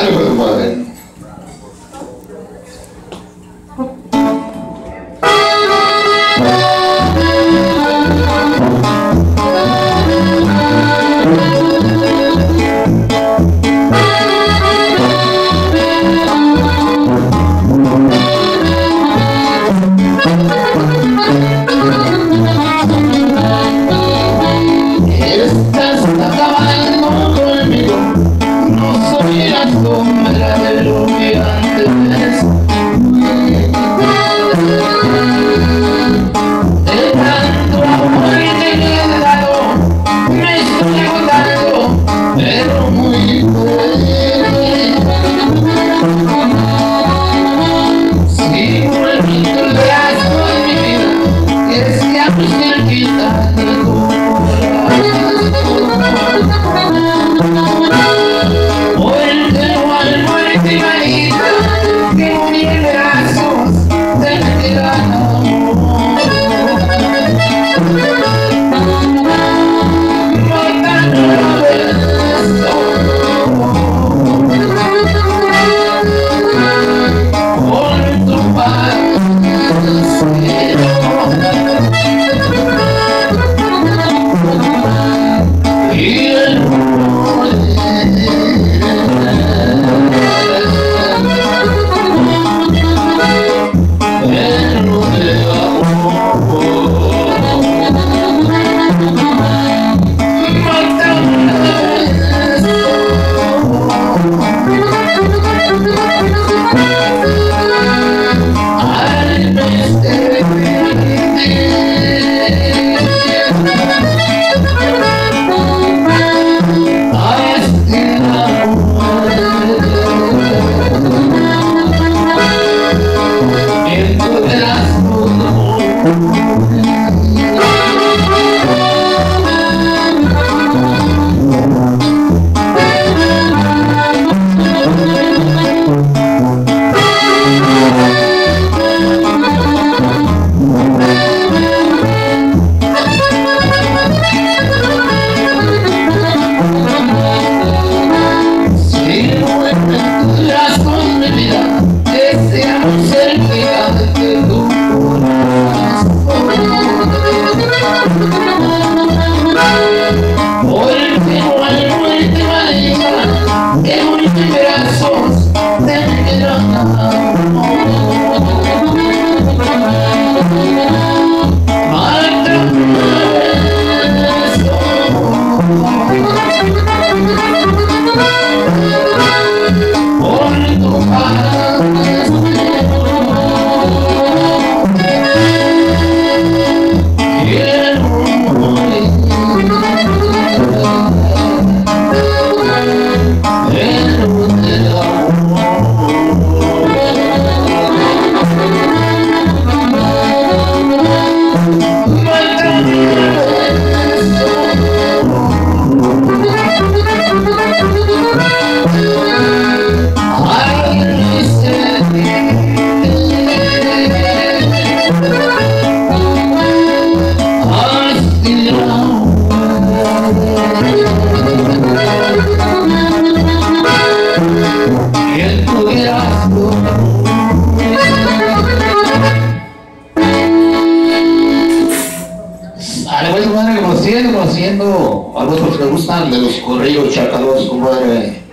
And but. Mira cómo la luz antes le voy a compadre, conociendo, conociendo a los que les gustan de los corridos chacalos, compadre.